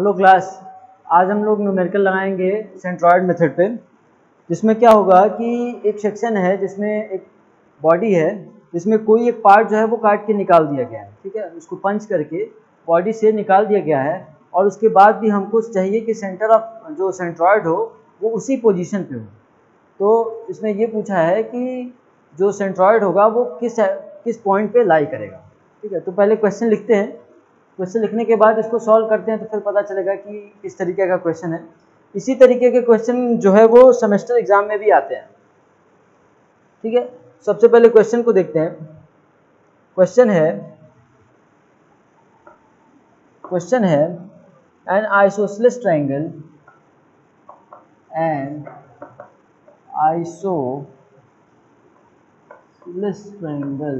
Hello class आज हम लोग न्यूमेरिकल लगाएँगे सेंट्रॉयड मेथड पे, जिसमें क्या होगा कि एक सेक्शन है जिसमें एक बॉडी है, जिसमें कोई एक पार्ट जो है वो काट के निकाल दिया गया है, ठीक है? उसको पंच करके बॉडी से निकाल दिया गया है और उसके बाद भी हमको चाहिए कि सेंटर ऑफ़ जो सेंट्रॉयड हो, वो उसी पोजिशन पर हो। तो इसमें ये पूछा है कि जो सेंट्रॉयड होगा वो किस किस पॉइंट पे लाई करेगा, ठीक है? तो पहले क्वेश्चन लिखते हैं। क्वेश्चन लिखने के बाद इसको सॉल्व करते हैं तो फिर पता चलेगा कि किस तरीके का क्वेश्चन है। इसी तरीके के क्वेश्चन जो है वो सेमेस्टर एग्ज़ाम में भी आते हैं। ठीक है? सबसे पहले क्वेश्चन को देखते हैं। क्वेश्चन है क्वेश्चन है an isosceles triangle and isosceles triangle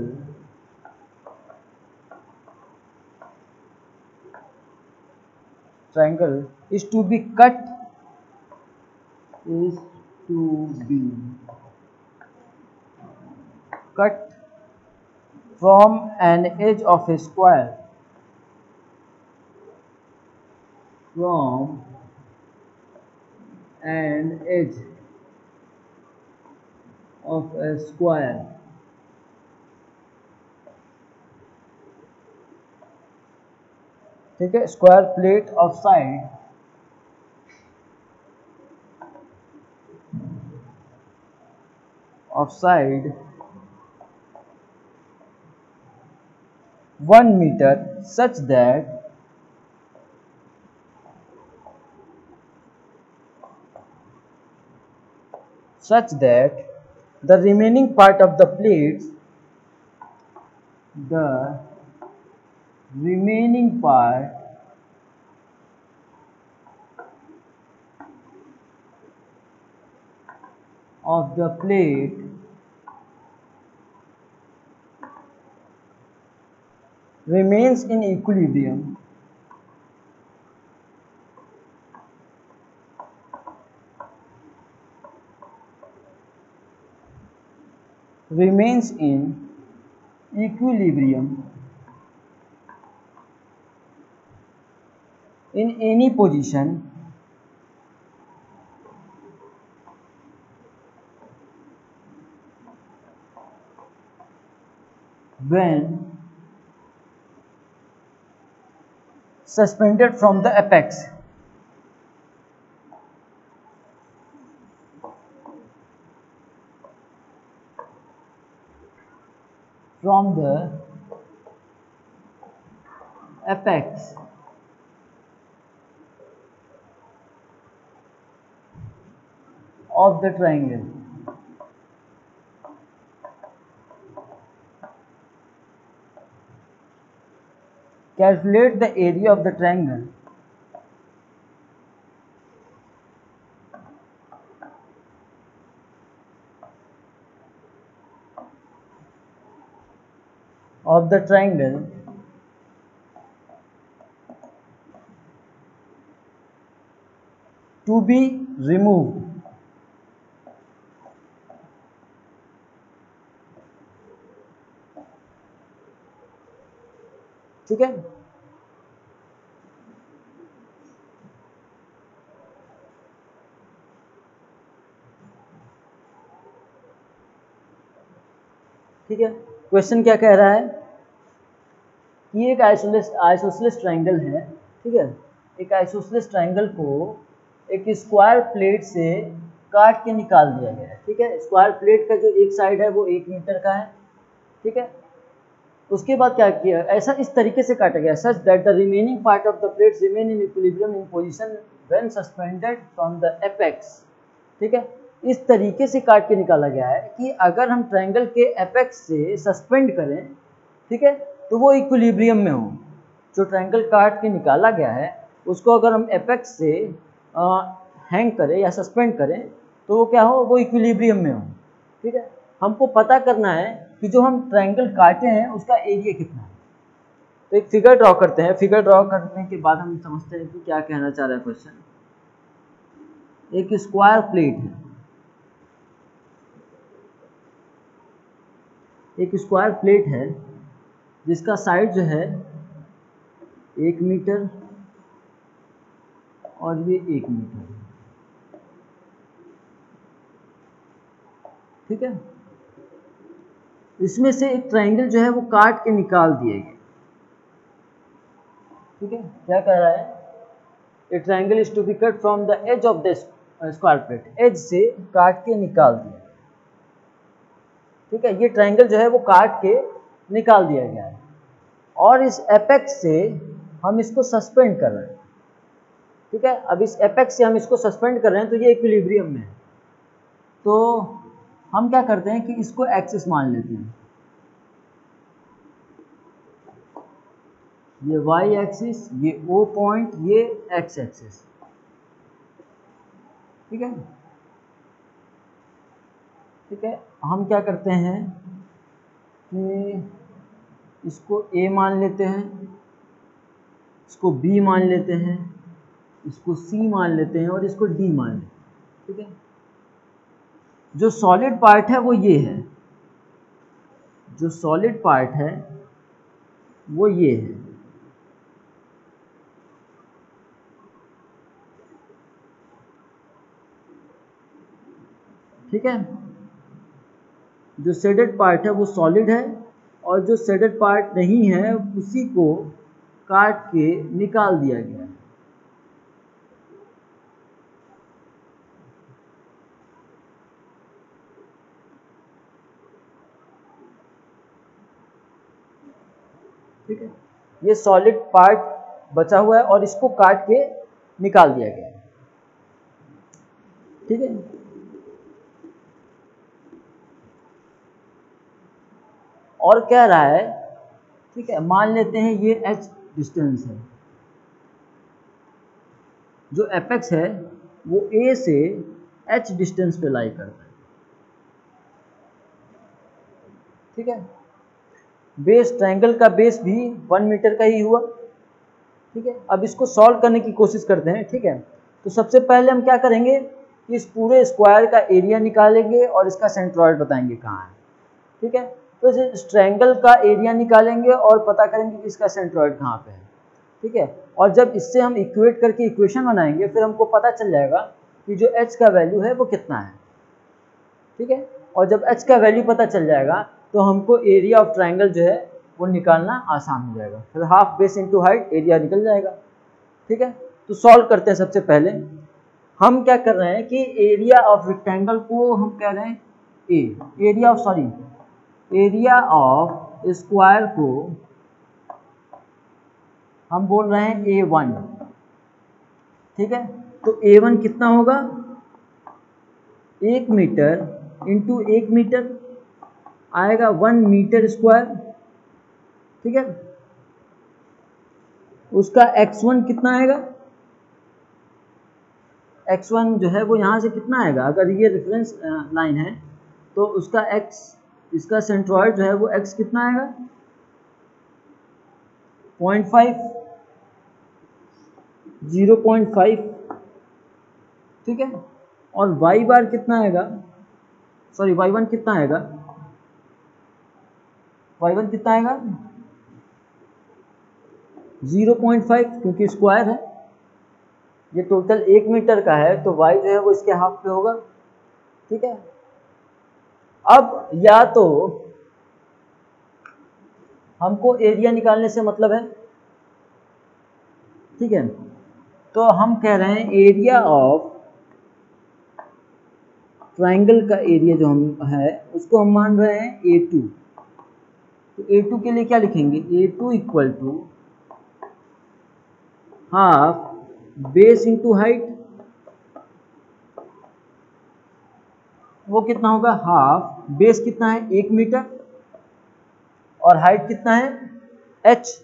triangle is to be cut is to be cut from an edge of a square from an edge of a square ठीक है square plate of side of side one metre such that such that the remaining part of the plates the remaining part of the plate remains in equilibrium. Remains in equilibrium in any position when suspended from the apex. From the apex of the triangle. Calculate the area of the triangle. of the triangle to be removed ठीक है? ठीक है? Question क्या कह रहा है? कि एक आइसोलेस आइसोसलेस ट्रायंगल है, ठीक है? एक आइसोसलेस ट्रायंगल को एक स्क्वायर प्लेट से काट के निकाल दिया गया है, ठीक है? स्क्वायर प्लेट का जो एक साइड है, वो एक मीटर का है, ठीक है? उसके बाद क्या किया? ऐसा इस तरीके से काटा गया such that the remaining part of the plates remain in equilibrium in position when suspended from the apex ठीक है? इस तरीके से काट के निकाला गया है कि अगर हम ट्रायंगल के एपेक्स से सस्पेंड करें ठीक है तो वो इक्विलिब्रियम में हो। जो ट्रायंगल काट के निकाला गया है उसको अगर हम एपेक्स से आ, हैंग करें या सस्पेंड करें तो वो क्या हो? वो इक्विलिब्रियम में हो। ठीक है? हमको पता करना है कि जो हम ट्रायंगल काटे हैं, उसका एरिया कितना है? तो एक फिगर ड्रॉ करते हैं। फिगर ड्रॉ करने के बाद हम समझते हैं कि क्या कहना चाह रहा है क्वेश्चन एक स्क्वायर प्लेट है। एक स्क्वायर प्लेट है, जिसका साइड जो है, एक मीटर और ये एक मीटर ठीक है? इसमें से एक ट्राइंगल जो है वो काट के निकाल दिए गए ठीक है? क्या कह रहा है? A triangle is to be cut from the edge of the square plate edge से काट के निकाल दिया ठीक है? ये ट्राइंगल जो है वो काट के निकाल दिया गया है। और इस एपेक्स से हम इसको सस्पेंड कर रहे हैं। ठीक है? अब इस एपेक्स से हम इसको सस्पेंड कर रहे हैं तो ये इक्विलिब्रियम में है। तो हम क्या करते हैं कि इसको एक्सिस मान लेते हैं। ये y एक्सिस ये O पॉइंट ये x एक्सिस ठीक है? ठीक है? हम क्या करते हैं कि इसको A मान लेते हैं, इसको B मान लेते हैं, इसको C मान लेते हैं और इसको D मान लेते हैं। ठीक है? जो सॉलिड पार्ट है वो ये है। जो सॉलिड पार्ट है वो ये है। ठीक है? जो सेडेड पार्ट है वो सॉलिड है और जो सेडेड पार्ट नहीं है उसी को काट के निकाल दिया गया है ठीक है ये सॉलिड पार्ट बचा हुआ है और इसको काट के निकाल दिया गया है। ठीक है? और कह रहा है, ठीक है, मान लेते हैं ये एच डिस्टेंस है। जो एपेक्स है, वो ए से एच डिस्टेंस पे लाई करता है। ठीक है? बेस ट्रायंगल का बेस भी वन मीटर का ही हुआ। ठीक है? अब इसको सॉल्व करने की कोशिश करते हैं, ठीक है? तो सबसे पहले हम क्या करेंगे कि इस पूरे स्क्वायर का एरिया निकालेंगे और इसका सेंट्रॉयड बताएँगे कहाँ है। ठीक है? तो इस ट्रायंगल का एरिया निकालेंगे और पता करेंगे कि इसका सेंट्रॉयड कहाँ पे है। ठीक है? और जब इससे हम इक्वेट करके इक्वेशन बनाएँगे, फिर हमको पता चल जाएगा कि जो एच का वैल्यू है वो कितना है। ठीक है? और जब एच का वैल्यू पता चल जाएगा तो हमको एरिया ऑफ़ ट्राइंगल जो है, वो निकालना आसान हो जाएगा। फिर half base into height area निकल जाएगा। ठीक है? तो सॉल्व करते हैं सबसे पहले। हम क्या कर रहे हैं कि एरिया ऑफ़ रेक्टेंगल को हम कह रहे हैं a area of sorry area of square को हम बोल रहे हैं ए वन ठीक है? तो ए वन कितना होगा? एक मीटर इंटू एक मीटर। आएगा वन मीटर स्क्वायर। ठीक है? उसका एक्स वन कितना आएगा? एक्स वन जो है वो यहाँ से कितना आएगा? अगर ये रेफरेंस लाइन है तो उसका एक्स इसका सेंट्रॉइड जो है वो एक्स कितना आएगा? Point five. Zero point five. ठीक है? और वाई बार कितना आएगा? सॉरी वाई वन कितना आएगा? वाई वन कितना आएगा? 0.5 क्योंकि स्क्वायर है। ये टोटल एक मीटर का है तो वाई जो है वो इसके हाफ़ पे होगा। ठीक है? अब या तो हमको एरिया निकालने से मतलब है। ठीक है? तो हम कह रहे हैं एरिया ऑफ़ ट्राइंगल का एरिया जो हम है, उसको हम मान रहे हैं ए टू तो ए टू के लिए क्या लिखेंगे? A two equal to half base into height वो कितना होगा? हाफ़ बेस कितना है? एक मीटर। और हाइट कितना है? एच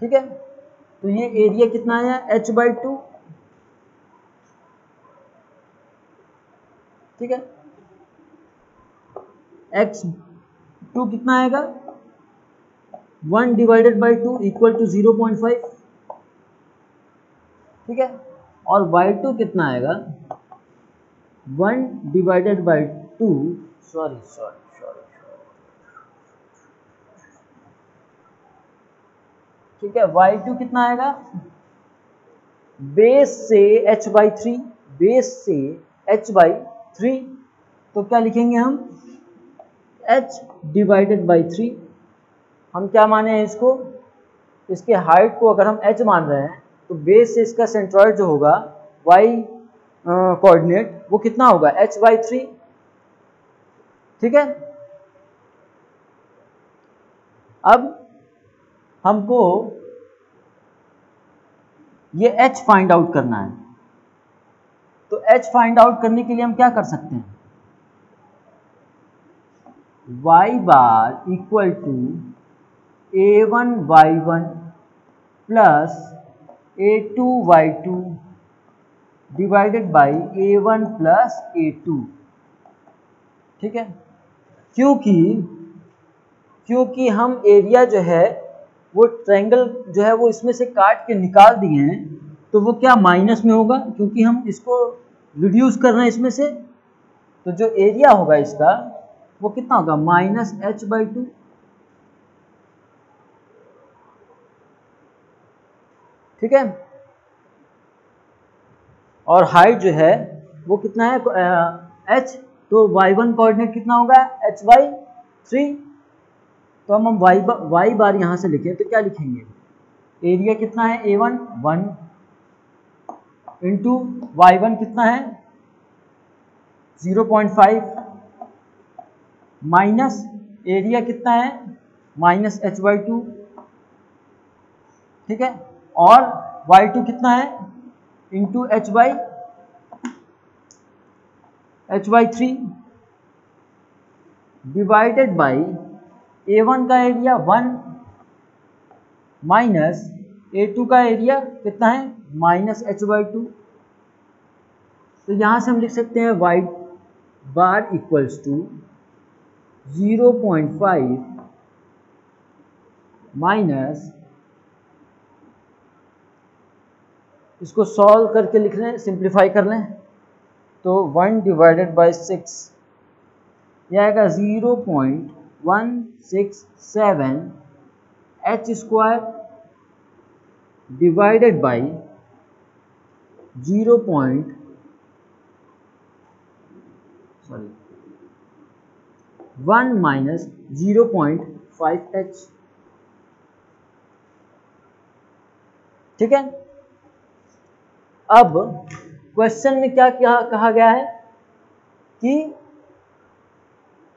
ठीक है? तो ये एरिया कितना आया? एच बाई टू ठीक है? एक्स टू कितना आएगा? One divided by two equal to zero point five ठीक है? और वाई टू कितना आएगा? One divided by two sorry sorry sorry ठीक है? वाई टू कितना आएगा? बेस से एच बाई थ्री बेस से एच बाई थ्री तो क्या लिखेंगे हम? एच डिवाइडेड बाई थ्री हम क्या माने हैं इसको? इसके हाइट को अगर हम एच मान रहे हैं तो बेस से इसका सेंट्रॉइड जो होगा वाई कोऑर्डिनेट वो कितना होगा? एच बाई थ्री ठीक है? अब हमको ये h फाइंड आउट करना है। तो h फाइंड आउट करने के लिए हम क्या कर सकते हैं? Y bar equal to A one Y one plus A two Y two divided by A one plus A two ठीक है? क्योंकि क्योंकि हम एरिया जो है, वो ट्रायंगल जो है, वो इसमें से काट के निकाल दिए हैं तो वो क्या माइनस में होगा? क्योंकि हम इसको रिड्यूस कर रहे हैं इसमें से तो जो एरिया होगा इसका वो कितना होगा? Minus H by two. ठीक है? और हाइट जो है, वो कितना है? एच तो वाई वन कोऑर्डिनेट कितना होगा? एच वाई थ्री तो हम हम वाई वाई बार यहाँ से लिखें तो क्या लिखेंगे? एरिया कितना है? A one one into Y one कितना है? Zero point five minus area कितना है? Minus H Y two. ठीक है? और वाई टू कितना है? Into H Y H Y three. Divided by A one का area one minus A two का एरिया कितना है? Minus H Y two. तो यहाँ से हम लिख सकते हैं Y bar equals to zero point five minus, इसको सॉल्व करके लिख लें, सिंप्लीफाई कर लें तो वन डिवाइडेड बाई सिक्स यह आएगा zero point one six seven H square divided by zero point, sorry one minus zero point five H. ठीक है? अब क्वेश्चन में क्या क्या कहा गया है? कि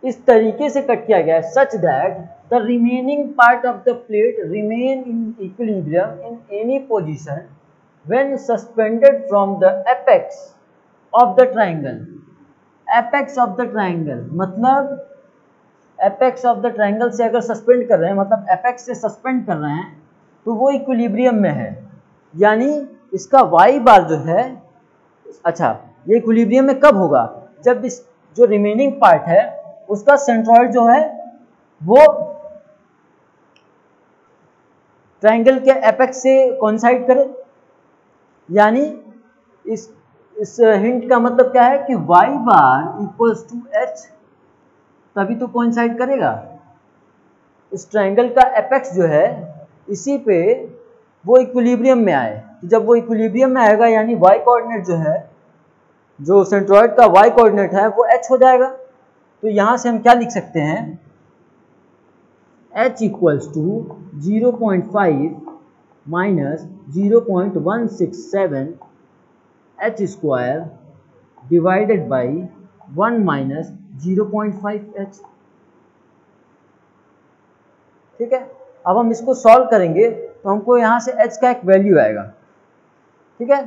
इस तरीके से कट किया गया है such that the remaining part of the plate remain in equilibrium in any position when suspended from the apex of the triangle apex of the triangle मतलब एपेक्स ऑफ़ द ट्राइंगल से अगर suspend कर रहे हैं मतलब apex से suspend कर रहे हैं तो वो इक्विलिब्रियम में है। यानी इसका वाई बार जो है अच्छा ये इक्विलिब्रियम में कब होगा? जब इस जो रिमेनिंग पार्ट है, उसका सेंट्रॉइड जो है, वो ट्रायंगल के एपेक्स से कॉन्साइड करे। यानी इस इस हिंट का मतलब क्या है कि y bar equals to H तभी तो कोइंसाइड करेगा। इस ट्रायंगल का एपेक्स जो है, इसी पे वो इक्विलिब्रियम में आए। तो जब वो इक्विलिब्रियम में आएगा, यानी y कोऑर्डिनेट जो है, जो सेंट्रॉइड का वाई कोऑर्डिनेट है, वो एच हो जाएगा। तो यहाँ से हम क्या लिख सकते हैं? H equals to zero point five minus zero point one six seven H square divided by one minus zero point five H ठीक है? अब हम इसको सॉल्व करेंगे तो हमको यहाँ से h का एक वैल्यू आएगा। ठीक है?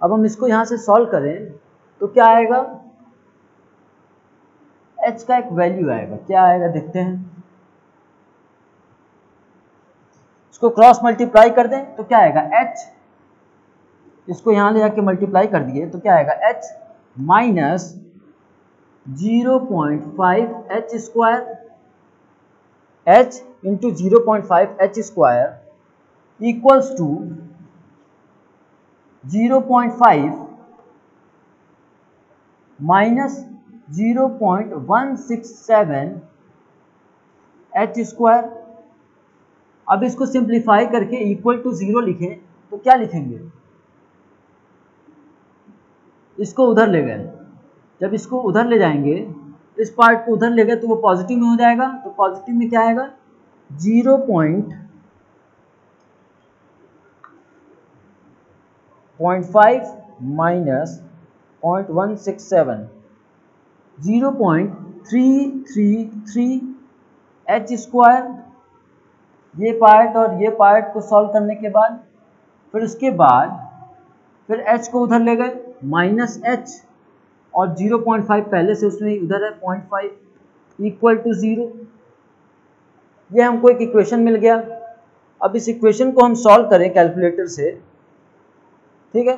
अब हम इसको यहाँ से सॉल्व करें तो क्या आएगा? एच का एक वैल्यू आएगा। क्या आएगा? देखते हैं। इसको क्रॉस मल्टीप्लाई कर दें तो क्या आएगा? एच इसको यहाँ ले जाके मल्टीप्लाई कर दिए तो क्या आएगा? H minus zero point five H square H into zero point five H square equals to zero point five minus 0.167 H square अब इसको सिंप्लीफाई करके इक्वल टू ज़ीरो लिखें तो क्या लिखेंगे? इसको उधर ले गए। जब इसको उधर ले जाएँगे इस पार्ट को उधर ले गए तो वो पॉजिटिव में हो जाएगा। तो पॉजिटिव में क्या आएगा? Zero point point five minus point one six seven zero point three three three H square ये पार्ट और ये पार्ट को सॉल्व करने के बाद, फिर उसके बाद, फिर h को उधर ले गए माइनस एच और 0.5 पहले से उसमें उधर है 0.5 इक्वल टू ज़ीरो ये हमको एक इक्वेशन मिल गया। अब इस इक्वेशन को हम सॉल्व करें कैलकुलेटर से, ठीक है?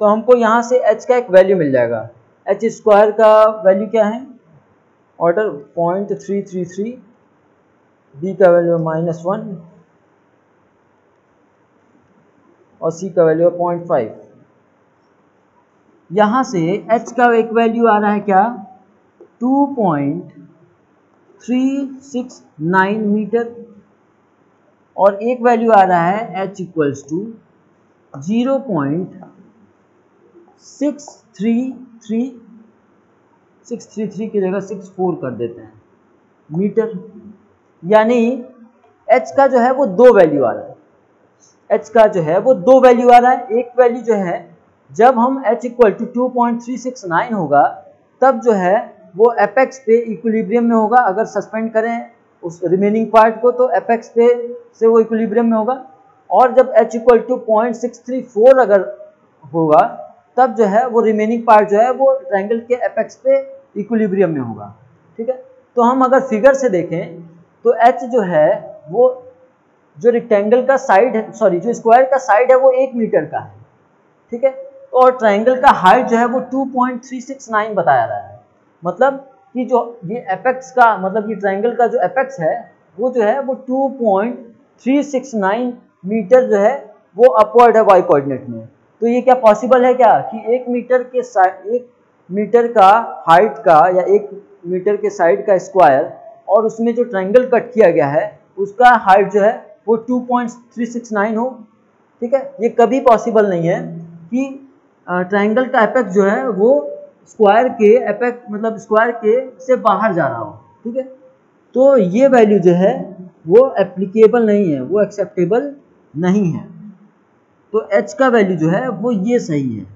तो हमको यहाँ से h का एक वैल्यू मिल जाएगा। एच स्क्वायर का वैल्यू क्या है? Order point three three three B का वैल्यू माइनस वन और सी का वैल्यू पॉइंट फाइव यहाँ से h का एक वैल्यू आ रहा है क्या? Two point three six nine metre और एक वैल्यू आ रहा है h equals to zero point six three three six three three की जगह सिक्स फोर कर देते हैं मीटर यानी h का जो है वो दो वैल्यू आ रहा है। h का जो है वो दो वैल्यू आ रहा है, एक वैल्यू जो है जब हम h equal to two point three six nine होगा, तब जो है, वो एपेक्स पे इक्विलिब्रियम में होगा। अगर सस्पेंड करें उस रिमेनिंग पार्ट को तो एपेक्स पे से वो इक्विलिब्रियम में होगा। और जब h equal to point six three four अगर होगा, तब जो है, वो रिमेनिंग पार्ट जो है, वो ट्रायंगल के एपेक्स पे इक्विलिब्रियम में होगा। ठीक है? तो हम अगर फिगर से देखें तो एच जो है, वो जो रिक्टेंगल का साइड है सॉरी जो स्क्वायर का साइड है, वो एक मीटर का है। ठीक है? और ट्राइंगल का हाइट जो है वो 2.369 बताया रहा है। मतलब कि जो ये एपेक्स का मतलब ये ट्राइंगल का जो एपेक्स है, वो जो है वो 2.369 मीटर जो है वो अपवर्ड है वाई कोऑर्डिनेट में। तो ये क्या पॉसिबल है क्या? कि एक मीटर के साइड एक मीटर का हाइट का या एक मीटर के साइड का स्क्वायर और उसमें जो ट्रायंगल कट किया गया है, उसका हाइट जो है वो 2.369 हो। ठीक है? ये कभी पॉसिबल नहीं है कि ट्रायंगल का एपेक्स जो है, वो स्क्वायर के एपेक्स मतलब स्क्वायर के से बाहर जा रहा हो, ठीक है? तो ये वैल्यू जो है, वो एप्लीकेबल नहीं है, वो एक्सेप्टेबल नहीं है। तो एच का वैल्यू जो है, वो ये सही है।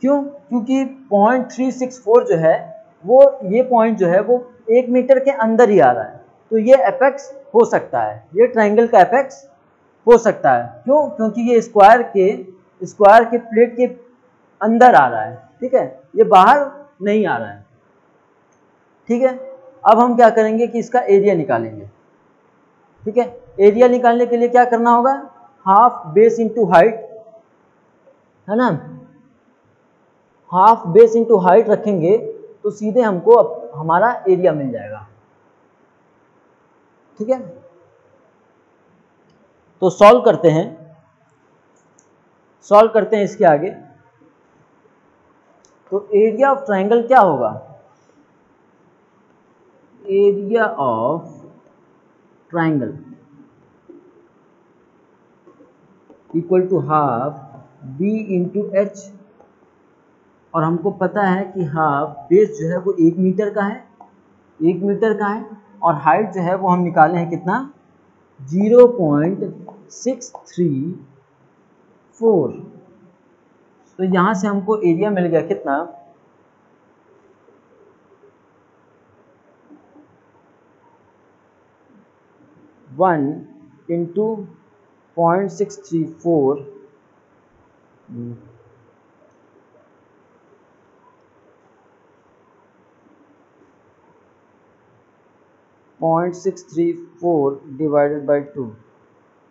क्यों? क्योंकि पॉइंट थ्री सिक्स फोर जो है, वो, ये पॉइंट जो है, वो एक मीटर के अंदर ही आ रहा है। तो ये एपेक्स हो सकता है, ये ट्राइंगल का एपेक्स हो सकता है। क्यों? क्योंकि ये स्क्वायर के स्क्वायर के प्लेट के अंदर आ रहा है, ठीक है? ये बाहर नहीं आ रहा है, ठीक है? अब हम क्या करेंगे कि इसका एरिया निकालेंगे, ठीक है? एरिया निकालने के लिए क्या करना होगा? हाफ़ बेस इंटू हाइट है ना? हाफ़ बेस इंटू हाइट रखेंगे तो सीधे हमको हमारा एरिया मिल जाएगा, ठीक है? तो सॉल्व करते हैं सॉल्व करते हैं इसके आगे। तो एरिया ऑफ़ ट्राइंगल क्या होगा? Area of triangle equal to half B into H और हमको पता है कि हाफ़ बेस जो है वो एक मीटर का है, एक मीटर का है, और हाइट जो है वो हम निकाले हैं कितना? Zero point six three four तो यहाँ से हमको एरिया मिल गया कितना? One into point six three four point six three four divided by two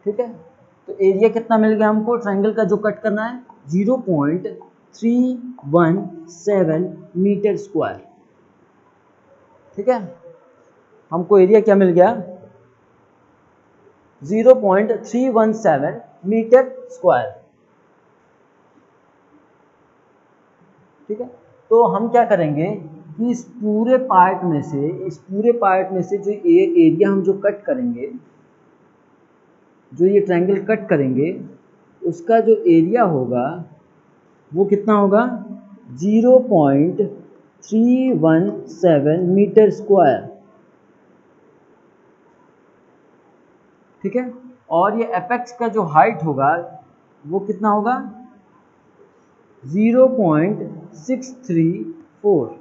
ठीक है? तो एरिया कितना मिल गया हमको? ट्राइंगल का जो कट करना है zero point three one seven metre square. ठीक है? हमको एरिया क्या मिल गया? Zero point three one seven metre square. ठीक है? तो हम क्या करेंगे कि इस पूरे पार्ट में से इस पूरे पार्ट में से जो ए, एरिया हम जो कट करेंगे जो ये ट्रायंगल कट करेंगे उसका जो एरिया होगा, वो कितना होगा? Zero point three one seven metre square ठीक है? और ये एपेक्स का जो हाइट होगा, वो कितना होगा? Zero point six three four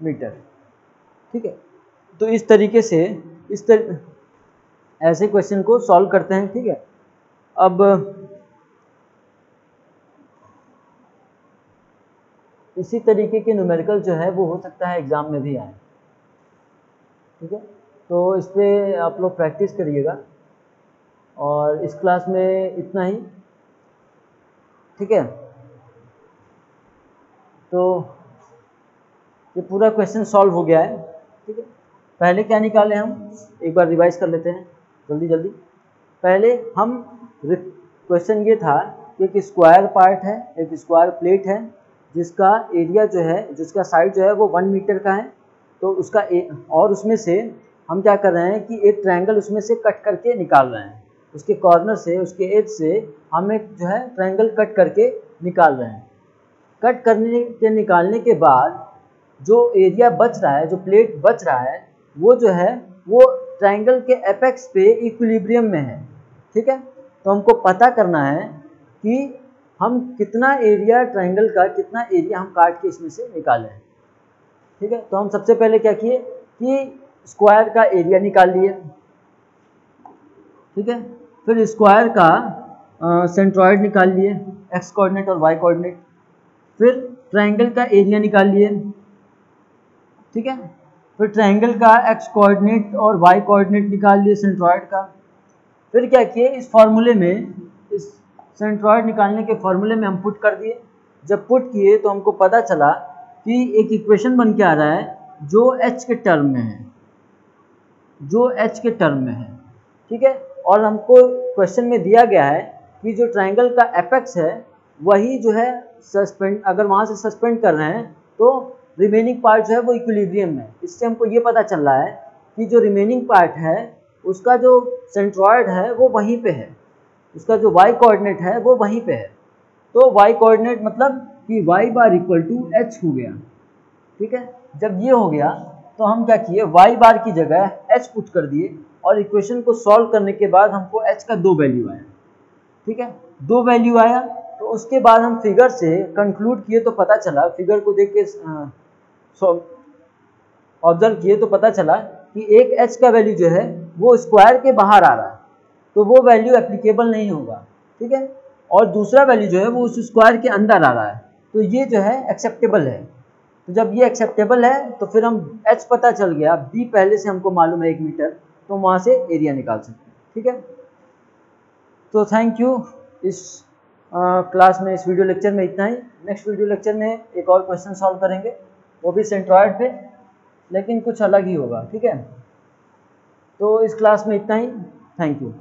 metre ठीक है? तो इस तरीके से इस तर ऐसे क्वेश्चन को सॉल्व करते हैं, ठीक है? अब इसी तरीके के न्यूमेरिकल जो है वो हो सकता है एग्ज़ाम में भी आए। ठीक है? तो इस पर आप लोग प्रैक्टिस करिएगा और इस क्लास में इतना ही। ठीक है? तो ये पूरा क्वेश्चन सॉल्व हो गया है। ठीक है? पहले क्या निकाले हम? एक बार रिवाइज कर लेते हैं। जल्दी जल्दी। पहले हम क्वेश्चन ये था कि एक स्क्वायर पार्ट है एक स्क्वायर प्लेट है जिसका एरिया जो है जिसका साइड जो है वो वन मीटर का है। तो उसका ए, और उसमें से हम क्या कर रहे हैं कि एक ट्रायंगल उसमें से कट करके निकाल रहे हैं। उसके कॉर्नर से उसके एज से हम एक जो है ट्रायंगल कट करके निकाल रहे हैं। कट करने के निकालने के बाद जो एरिया बच रहा है जो प्लेट बच रहा है वो जो है वो ट्रायंगल के एपेक्स पे इक्विलिब्रियम में है। ठीक है? तो हमको पता करना है कि हम कितना एरिया ट्रायंगल का, कितना एरिया हम काट के इसमें से निकाले हैं। ठीक है? तो हम सबसे पहले क्या किए कि स्क्वायर का एरिया निकाल लिए। ठीक है? फिर स्क्वायर का सेंट्रॉयड निकाल लिए एक्स कोऑर्डिनेट और वाई कोऑर्डिनेट फिर ट्रायंगल का एरिया निकाल लिए। ठीक है? फिर ट्रायंगल का एक्स कोऑर्डिनेट और वाई कोऑर्डिनेट निकाल लिए सेंट्रॉयड का। फिर क्या किए? इस फॉर्मूले में, इस सेंट्रॉयड निकालने के फॉर्मूले में हम पुट कर दिए। जब पुट किए तो हमको पता चला कि एक इक्वेशन बन के आ रहा है जो एच के टर्म में है। जो एच के टर्म में है। ठीक है? और हमको क्वेश्चन में दिया गया है कि जो ट्राइंगल का एपेक्स है, वही जो है सस्पेंड अगर वहाँ से सस्पेंड कर रहे हैं तो रिमेनिंग पार्ट जो है वो इक्विलिब्रियम में इससे हमको ये पता चल रहा है कि जो रिमेनिंग पार्ट है उसका जो सेंट्रॉयड है, वो वहीं पे है। उसका जो वाई कोऑर्डिनेट है, वो वहीं पे है। तो वाई कोऑर्डिनेट मतलब कि Y bar equal to H हो गया। ठीक है? जब ये हो गया तो हम क्या किए? वाई बार की जगह एच पुट कर दिए और इक्वेशन को सॉल्व करने के बाद हमको एच का दो वैल्यू आया। ठीक है? दो वैल्यू आया तो उसके बाद हम फिगर से कंक्लूड किए तो पता चला। फिगर को देख के ऑब्ज़र्व किए तो पता चला कि एक एच का वैल्यू जो है, वो स्क्वायर के बाहर आ रहा है तो वो वैल्यू एप्लीकेबल नहीं होगा, ठीक है? और दूसरा वैल्यू जो है, वो उस स्क्वायर के अंदर आ रहा है तो ये जो है एक्सेप्टेबल है। तो जब ये एक्सेप्टेबल है तो फिर हम एच पता चल गया बी पहले से हमको मालूम है एक मीटर तो वहाँ से एरिया निकाल सकते हैं, ठीक है? तो थैंक यू इस क्लास में, इस वीडियो लेक्चर में इतना ही। नेक्स्ट वीडियो लेक्चर में एक और क्वेश्चन सॉल्व करेंगे, वो भी सेंट्रॉयड पे। लेकिन कुछ अलग ही होगा, ठीक है? तो इस क्लास में इतना ही। Thank you